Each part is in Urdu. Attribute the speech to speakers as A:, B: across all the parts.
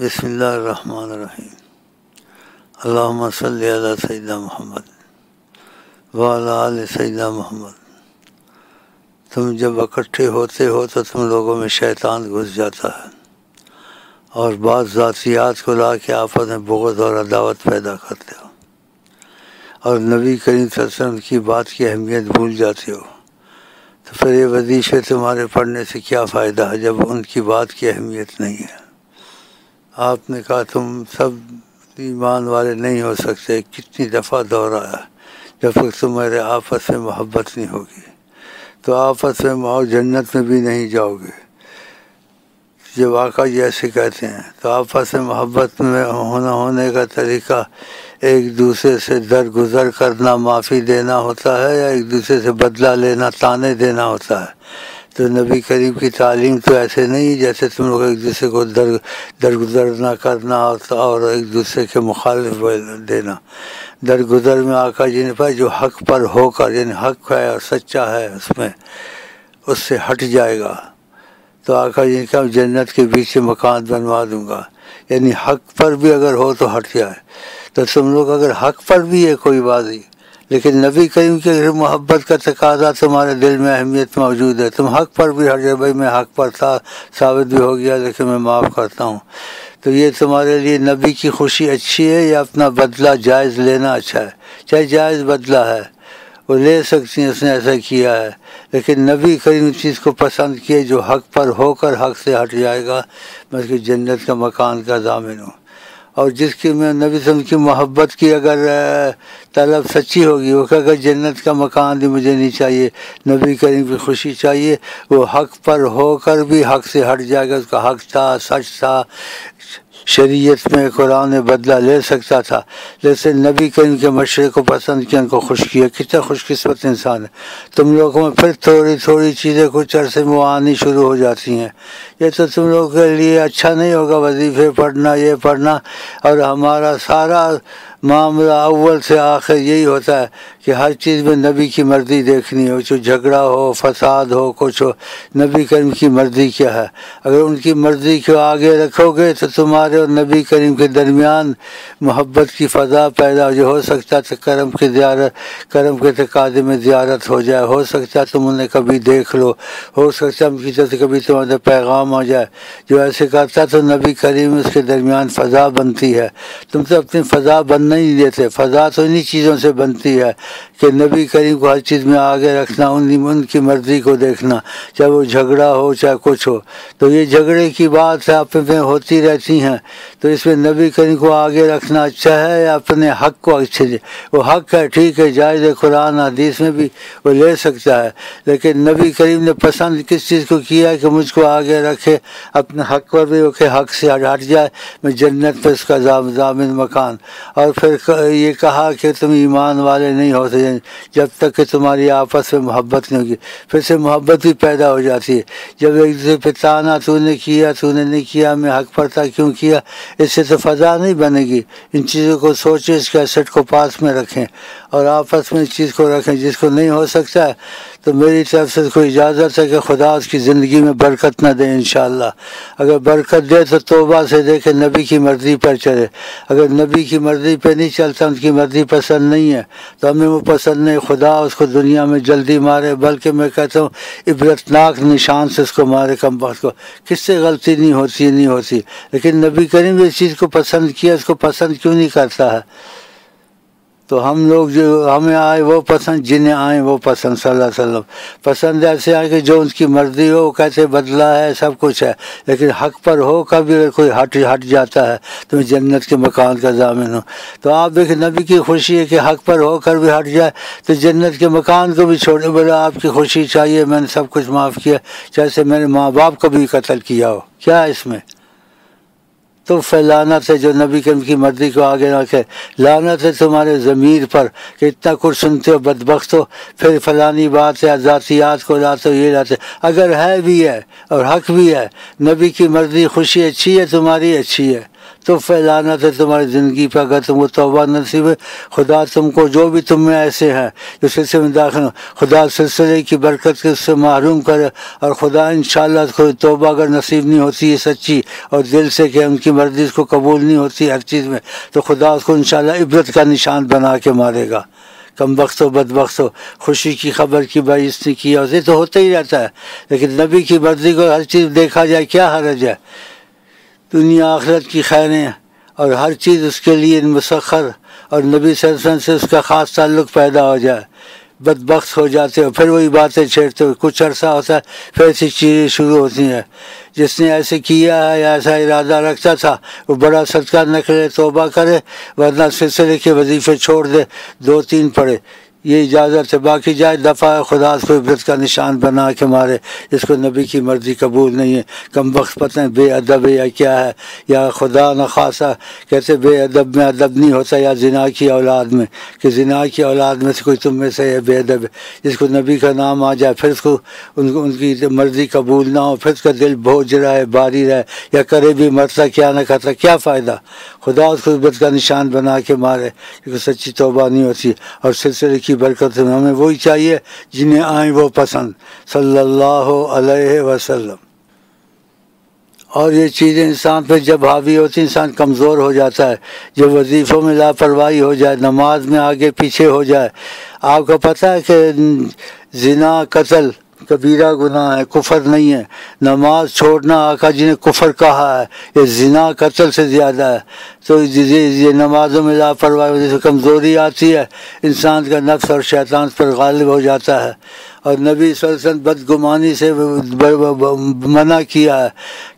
A: بسم اللہ الرحمن الرحیم۔ اللہم صلی علی سیدہ محمد علیہ سیدہ محمد۔ تم جب اکٹھے ہوتے ہو تو تم لوگوں میں شیطان گھس جاتا ہے اور بعض ذاتیات کو لا کے آپس میں بغض اور عداوت پیدا کرتے ہو۔ اور نبی کریم صلی اللہ علیہ وسلم کی بات کی اہمیت بھول جاتے ہو۔ تو پھر یہ وظیفے تمہارے پڑھنے سے کیا فائدہ ہے جب ان کی بات کی اہمیت نہیں ہے؟ آپ نے کہا تم سب ایمان والے نہیں ہو سکتے، کتنی دفعہ دہرایا جب تک تمہارے آپس میں محبت نہیں ہوگی۔ تو آپس میں ماؤ جنت میں بھی نہیں جاؤ گے۔ جب آقا جی ایسے کہتے ہیں۔ تو آپس میں محبت میں ہونا، ہونے کا طریقہ ایک دوسرے سے درگزر کرنا، معافی دینا ہوتا ہے یا ایک دوسرے سے بدلہ لینا، تانے دینا ہوتا ہے۔ تو نبی کریم کی تعلیم تو ایسے نہیں جیسے تم لوگ ایک دوسرے کو در درگزر نہ کرنا اور ایک دوسرے کے مخالف دینا۔ درگزر میں آقا جی نے پایا جو حق پر ہو کر یعنی حق ہے اور سچا ہے، اس میں اس سے ہٹ جائے گا۔ تو آقا جی نے کہا جنت کے بیچ مکان بنوا دوں گا۔ یعنی حق پر بھی اگر ہو تو ہٹ جائے۔ تو تم لوگ اگر حق پر بھی ہے، کوئی بازی لیکن نبی کریم کے محبت کا تقاضا تمہارے دل میں اہمیت موجود ہے، تم حق پر بھی ہٹ جائے بھائی میں حق پر تھا، ثابت بھی ہو گیا، لیکن میں معاف کرتا ہوں۔ تو یہ تمہارے لیے نبی کی خوشی اچھی ہے یا اپنا بدلہ جائز لینا اچھا ہے؟ چاہے جائز بدلہ ہے، وہ لے سکتی ہیں، اس نے ایسا کیا ہے۔ لیکن نبی کریم اس چیز کو پسند کیے جو حق پر ہو کر حق سے ہٹ جائے گا میں اس کی جنت کا مکان کا ضامن ہوں اور جس کی میں نبی سم کی محبت کی اگر طلب سچی ہوگی، وہ کہ اگر جنت کا مکان بھی مجھے نہیں چاہیے، نبی کریم کی خوشی چاہیے، وہ حق پر ہو کر بھی حق سے ہٹ جائے گا، اس کا حق تھا، سچ تھا شریعت میں قرآن نے بدلہ لے سکتا تھا جیسے نبی کریم کے مشرے کو پسند کیا، ان کو خوش کیا۔ کتنا خوش قسمت انسان ہے۔ تم لوگوں میں پھر تھوڑی تھوڑی چیزیں کچھ عرصے میں آنی شروع ہو جاتی ہیں۔ یہ تو تم لوگوں کے لیے اچھا نہیں ہوگا، وظیفے پڑھنا، یہ پڑھنا، اور ہمارا سارا معاملہ اول سے آخر یہی ہوتا ہے کہ ہر چیز میں نبی کی مرضی دیکھنی ہو جو جھگڑا ہو، فساد ہو، کچھ ہو۔ نبی کریم کی مرضی کیا ہے؟ اگر ان کی مرضی کو آگے رکھو گے تو تمہارے اور نبی کریم کے درمیان محبت کی فضا پیدا جو ہو سکتا تو کرم کی زیارت، کرم کے تقاضے میں زیارت ہو جائے۔ ہو سکتا تم انہیں کبھی دیکھ لو۔ ہو سکتا ان کی طرف سے کبھی تمہارے پیغام ہو جائے۔ جو ایسے کرتا تو نبی کریم اس کے درمیان فضا بنتی ہے۔ تم تو اپنی فضا بن نہیں دیتے۔ فضا تو انہیں چیزوں سے بنتی ہے کہ نبی کریم کو ہر چیز میں آگے رکھنا، ان ان کی مرضی کو دیکھنا، چاہے وہ جھگڑا ہو، چاہے کچھ ہو۔ تو یہ جھگڑے کی بات ہے میں ہوتی رہتی ہیں۔ تو اس میں نبی کریم کو آگے رکھنا اچھا ہے یا اپنے حق کو اچھے دے وہ حق ہے، ٹھیک ہے، جائز قرآن، حدیث میں بھی وہ لے سکتا ہے۔ لیکن نبی کریم نے پسند کس چیز کو کیا ہے کہ مجھ کو آگے رکھے، اپنے حق پر بھی کہ حق سے ہٹ جائے، میں جنت پہ اس کا ضامن مکان۔ اور پھر یہ کہا کہ تم ایمان والے نہیں ہوتے جب تک کہ تمہاری آپس میں محبت نہیں ہوگی۔ پھر سے محبت بھی پیدا ہو جاتی ہے۔ جب ایک دوسرے پہ تانا، تو نے کیا، تو نے نہیں کیا میں حق پڑتا کیوں کیا؟ اس سے تو فضا نہیں بنے گی۔ ان چیزوں کو سوچیں اس کیسٹ کو پاس میں رکھیں اور آپس میں اس چیز کو رکھیں جس کو نہیں ہو سکتا ہے۔ تو میری طرف سے کوئی اجازت ہے کہ خدا اس کی زندگی میں برکت نہ دے انشاءاللہ۔ اگر برکت دے تو توبہ سے دے کہ نبی کی مرضی پر چلے۔ اگر نبی کی مرضی پہ نہیں چلتا، ان کی مرضی پسند نہیں ہے۔ تو ہمیں وہ پسند نہیں، خدا اس کو دنیا میں جلدی مارے، بلکہ میں کہتا ہوں، عبرتناک نشان سے اس کو مارے، کم وقت کو۔ کس سے غلطی نہیں ہوتی نہیں ہوتی۔ لیکن نبی کریم اس چیز کو پسند کیا، اس کو پسند کیوں نہیں کرتا ہے؟ تو ہم لوگ جو ہمیں آئے وہ پسند، جنہیں آئیں وہ پسند، صلی اللہ علیہ وسلم۔ پسند ایسے آئے کہ جو ان کی مرضی ہو کیسے بدلا ہے، سب کچھ ہے۔ لیکن حق پر ہو، کبھی اگر کوئی ہٹ ہٹ جاتا ہے، تو میں جنت کے مکان کا ضامن ہوں۔ تو آپ دیکھیں، نبی کی خوشی ہے کہ حق پر ہو کر بھی ہٹ جائے۔ تو جنت کے مکان کو بھی چھوڑے بولے، آپ کی خوشی چاہیے، میں نے سب کچھ معاف کیا، جیسے میرے ماں باپ کو بھی قتل کیا ہو۔ کیا ہے اس میں؟ تو لانت ہے جو نبی کرم کی مرضی کو آگے رکھے۔ لانت ہے تمہارے ضمیر پر کہ اتنا کچھ سنتے ہو، بدبخت ہو، پھر فلانی بات ہے ذاتیات کو لاتے ہو، یہ لاتے اگر ہے بھی ہے اور حق بھی ہے، نبی کی مرضی خوشی اچھی ہے، تمہاری اچھی ہے۔ تو فیلانا تھا تمہاری زندگی پہ اگر تم کو توبہ نصیب ہے، خدا تم کو جو بھی تم میں ایسے ہیں، جو سلسلے میں داخل خدا سلسلے کی برکت کے اس سے محروم کرے اور خدا انشاءاللہ کوئی توبہ اگر نصیب نہیں ہوتی ہے سچی اور دل سے کہ ان کی مرضی اس کو قبول نہیں ہوتی ہر چیز میں، تو خدا اس کو انشاءاللہ عبرت کا نشان بنا کے مارے گا۔ کم بخت و بد بخت و خوشی کی خبر کی بھائی اس نے کیا اسے تو ہوتا ہی رہتا ہے، لیکن نبی کی مرضی کو ہر چیز دیکھا جائے، کیا حرج ہے؟ دنیا آخرت کی خیریں اور ہر چیز اس کے لیے مسخر اور نبی صلی اللہ علیہ وسلم سے اس کا خاص تعلق پیدا ہو جائے۔ بدبخت ہو جاتے ہو پھر وہی باتیں چھیڑتے ہو کچھ عرصہ ہوتا ہے، پھر ایسی چیزیں شروع ہوتی ہیں۔ جس نے ایسے کیا ہے یا ایسا ارادہ رکھتا تھا، وہ بڑا صدقہ نکلے، توبہ کرے، ورنہ سلسلے کے وظیفے چھوڑ دے، دو تین پڑے۔ یہ اجازت ہے باقی جائے دفعہ خدا کو عبرت کا نشان بنا کے مارے۔ جس کو نبی کی مرضی قبول نہیں ہے، کم وقت پتہ ہے بے ادب ہے یا کیا ہے؟ یا خدا نخواصہ کہتے بے ادب میں ادب نہیں ہوتا یا زنا کی اولاد میں۔ کہ زنا کی اولاد میں سے کوئی تم میں سے ہے، بے ادب ہے۔ جس کو نبی کا نام آ جائے، پھر اس کو ان کو، ان کی مرضی قبول نہ ہو، پھر اس کا دل بوجھ رہا ہے، باری رہے یا کرے بھی مرتا کیا نہ کرتا، کیا فائدہ؟ خدا اس کو عبرت کا نشان بنا کے مارے۔ کیونکہ سچی توبہ نہیں ہوتی اور سلسلے کی برکت ہمیں وہی چاہیے جنہیں آئیں وہ پسند، صلی اللہ علیہ وسلم۔ اور یہ چیزیں انسان پہ جب حاوی ہوتی، انسان کمزور ہو جاتا ہے۔ جب وظیفوں میں لاپرواہی ہو جائے، نماز میں آگے پیچھے ہو جائے، آپ کو پتہ ہے کہ زنا، قتل کبیرہ گناہ ہے، کفر نہیں ہے۔ نماز چھوڑنا آقا جی نے کفر کہا ہے۔ یہ زنا قتل سے زیادہ ہے۔ تو یہ نمازوں میں لاپرواہی سے کمزوری آتی ہے۔ انسان کا نفس اور شیطان پر غالب ہو جاتا ہے۔ اور نبی صلی اللہ علیہ وسلم بدگمانی سے منع کیا ہے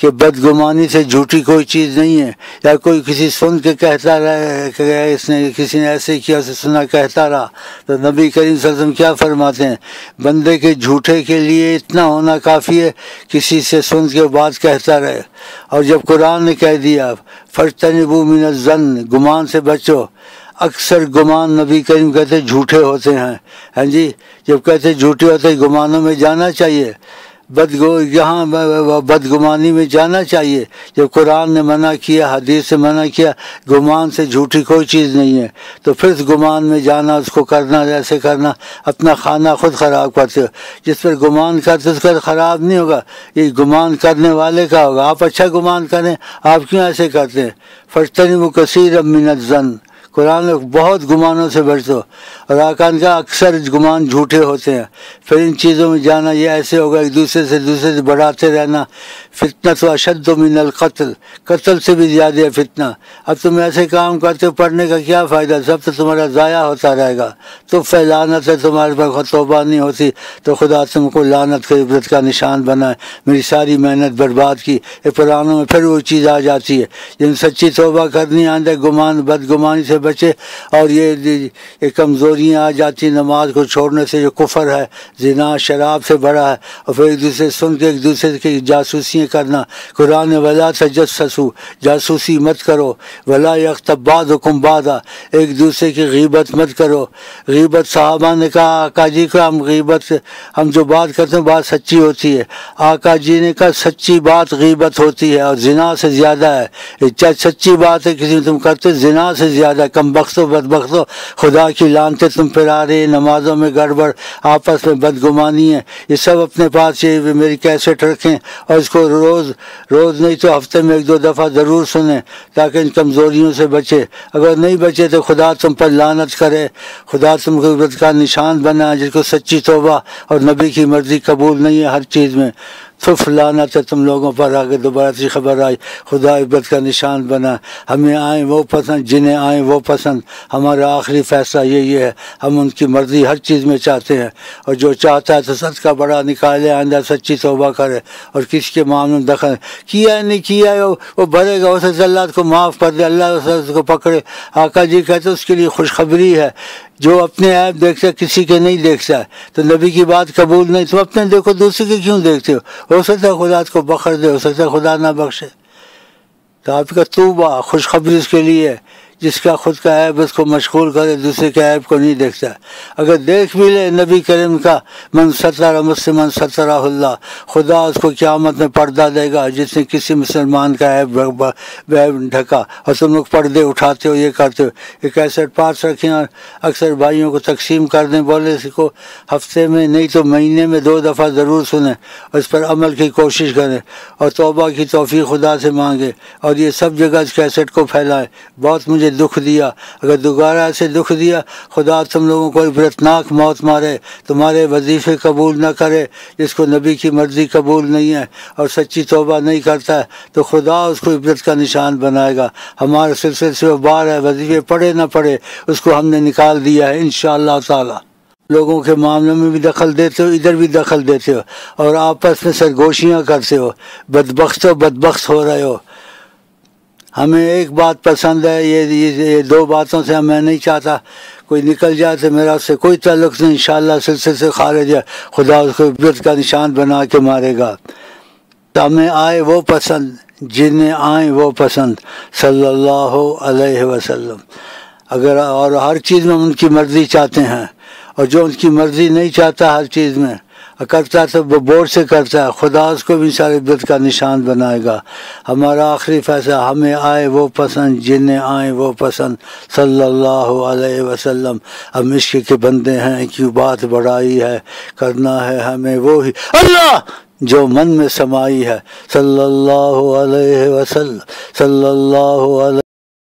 A: کہ بدگمانی سے جھوٹی کوئی چیز نہیں ہے یا کوئی کسی سن کے کہتا رہے کہ اس نے کسی نے ایسے کیا اسے سنا کہتا رہا۔ تو نبی کریم صلی اللہ علیہ وسلم کیا فرماتے ہیں؟ بندے کے جھوٹے کے لیے اتنا ہونا کافی ہے، کسی سے سن کے بات کہتا رہے۔ اور جب قرآن نے کہہ دیا فرشتنبو من الزن گمان سے بچو۔ اکثر گمان نبی کریم کہتے جھوٹے ہوتے ہیں۔ ہاں جی جب کہتے جھوٹے ہوتے گمانوں میں جانا چاہیے۔ بدگو، یہاں بدگمانی میں جانا چاہیے۔ جب قرآن نے منع کیا، حدیث سے منع کیا، گمان سے جھوٹی کوئی چیز نہیں ہے۔ تو پھر گمان میں جانا، اس کو کرنا جیسے کرنا، اپنا کھانا خود خراب کرتے ہو۔ جس پر گمان کرتے اس کا خراب نہیں ہوگا۔ یہ گمان کرنے والے کا ہوگا۔ آپ اچھا گمان کریں، آپ کیوں ایسے کرتے ہیں؟ فرشتنی وہ کثیر امینت زن قرآن بہت گمانوں سے بچو اور آکان کا اکثر گمان جھوٹے ہوتے ہیں۔ پھر ان چیزوں میں جانا، یہ ایسے ہوگا ایک دوسرے سے دوسرے سے بڑھاتے رہنا۔ فتنہ تو اشد و من القتل۔ قتل سے بھی زیادہ ہے فتنہ۔ اب تم ایسے کام کرتے ہو، پڑھنے کا کیا فائدہ؟ سب تو تمہارا ضائع ہوتا رہے گا۔ تو فیلانت ہے، تمہارے پر توبہ نہیں ہوتی۔ تو خدا تم کو لانت کے عبرت کا نشان بنائے۔ میری ساری محنت برباد کی۔ پرانوں میں پھر وہ چیز آ جاتی ہے۔ جن سچی توبہ کرنی، آندے گمان بد گمانی سے بچے اور یہ کمزوریاں آ جاتی نماز کو چھوڑنے سے جو کفر ہے، زنا، شراب سے بڑا ہے اور پھر ایک دوسرے سن کے، ایک دوسرے کی جاسوسیاں کرنا۔ قرآن ولا تجسسو جاسوسی مت کرو۔ ولا یکتباد حکم بادا ایک دوسرے کی غیبت مت کرو۔ غیبت صحابہ نے کہا، آقا جی کو ہم غیبت، ہم جو بات کرتے ہیں، بات سچی ہوتی ہے۔ آقا جی نے کہا، سچی بات غیبت ہوتی ہے اور زنا سے زیادہ ہے۔ چاہے سچی بات ہے، کسی تم کرتے زنا سے زیادہ کم بخشو، بد بخشو، خدا کی لانتے تم پھر آ رہے نمازوں میں گڑبڑ، آپس میں بدگمانی ہے، یہ سب اپنے پاس یہ میری کیسٹ رکھیں اور اس کو روز روز نہیں تو ہفتے میں ایک دو دفعہ ضرور سنیں تاکہ ان کمزوریوں سے بچے۔ اگر نہیں بچے تو خدا تم پر لانت کرے، خدا تم کو عبرت کا نشان بنا جس کو سچی توبہ اور نبی کی مرضی قبول نہیں ہے ہر چیز میں۔ فف لانا تھا تم لوگوں پر آگے دوبارہ سی خبر آئی، خدا عبرت کا نشان بنا۔ ہمیں آئیں وہ پسند، جنہیں آئیں وہ پسند۔ ہمارا آخری فیصلہ یہی ہے، ہم ان کی مرضی ہر چیز میں چاہتے ہیں۔ اور جو چاہتا ہے تو سچ کا بڑا نکالے، آئندہ سچی توبہ کرے۔ اور کسی کے معاملے میں دخل؟ کیا ہے نہیں کیا ہے؟ وہ بھرے گا اسے اللہ کو معاف کر دے، اللہ اس کو پکڑے۔ آقا جی کہتے اس کے لیے خوشخبری ہے۔ جو اپنے عیب دیکھتا ہے، کسی کے نہیں دیکھتا۔ ہے تو نبی کی بات قبول نہیں تم اپنے دیکھو، دوسرے کے کیوں دیکھتے ہو؟ ہو سکتا ہے خدا کو بخر دے، ہو سکتا ہے خدا نہ بخشے۔ تو آپ کا تو خوشخبری اس کے لیے جس کا خود کا عیب اس کو مشغول کرے، دوسرے کے عیب کو نہیں دیکھتا۔ اگر دیکھ بھی لے نبی کریم کا، من سترہ مسلم سترہ اللہ، خدا اس کو قیامت میں پردہ دے گا، جس نے کسی مسلمان کا عیب ڈھکا، اور تم لوگ پردے اٹھاتے ہو، یہ کرتے ہو۔ ایک ایسے پاس رکھیں اور اکثر بھائیوں کو تقسیم کر دیں، بولے اس کو، ہفتے میں نہیں تو مہینے میں دو دفعہ ضرور سنیں، اور اس پر عمل کی کوشش کریں، اور توبہ کی توفیق خدا سے مانگے، اور یہ سب جگہ اس کیسٹ کو پھیلائے بہت مجھے دکھ دیا۔ اگر دوبارہ سے دکھ دیا، خدا تم لوگوں کو عبرتناک موت مارے۔ تمہارے وظیفے قبول نہ کرے، جس کو نبی کی مرضی قبول نہیں ہے اور سچی توبہ نہیں کرتا ہے تو خدا اس کو عبرت کا نشان بنائے گا۔ ہمارے سلسلے سے وہ بار ہے، وظیفے پڑھے نہ پڑھے، اس کو ہم نے نکال دیا ہے ان شاء اللہ تعالیٰ۔ لوگوں کے معاملے میں بھی دخل دیتے ہو، ادھر بھی دخل دیتے ہو، اور آپس میں سرگوشیاں کرتے ہو۔ بدبخت و بدبخت ہو رہے ہو۔ ہمیں ایک بات پسند ہے، یہ یہ دو باتوں سے میں نہیں چاہتا۔ کوئی نکل جائے تو میرا اس سے کوئی تعلق نہیں، انشاءاللہ سلسلے سے خارج ہے۔ خدا اس کو عبرت کا نشان بنا کے مارے گا۔ تو ہمیں آئے وہ پسند، جنہیں آئیں وہ پسند، صلی اللہ علیہ وسلم۔ اگر اور ہر چیز میں ان کی مرضی چاہتے ہیں، اور جو ان کی مرضی نہیں چاہتا ہر چیز میں۔ کرتا تو وہ بور سے کرتا ہے۔ خدا اس کو بھی سارے عبرت کا نشان بنائے گا۔ ہمارا آخری فیصلہ، ہمیں آئے وہ پسند، جنہیں آئیں وہ پسند۔ صلی اللہ علیہ وسلم، ہم عشق کے بندے ہیں، کیوں بات بڑھائی ہے، کرنا ہے ہمیں وہی۔ اللہ جو من میں سمائی ہے۔ صلی اللہ علیہ وسلم، صلی اللہ علیہ